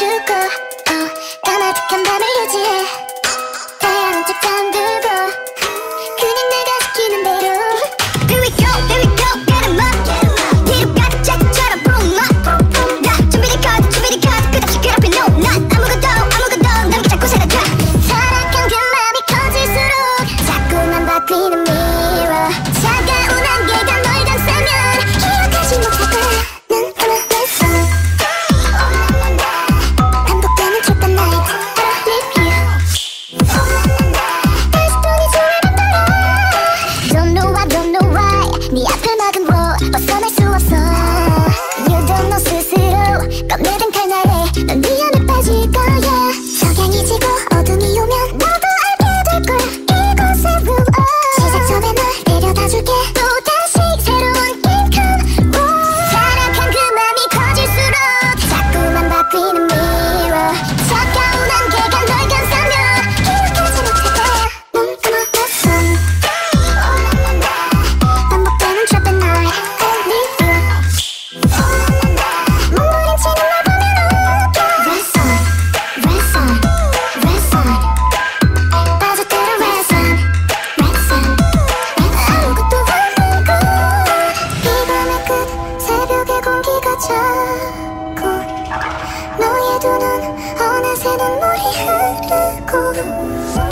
죽고 어, 까마득한 밤을 유지해. 다양한 쪽 잠들고 그냥 내가 시키는 대 Oh. 밤새 눈물이 흐르고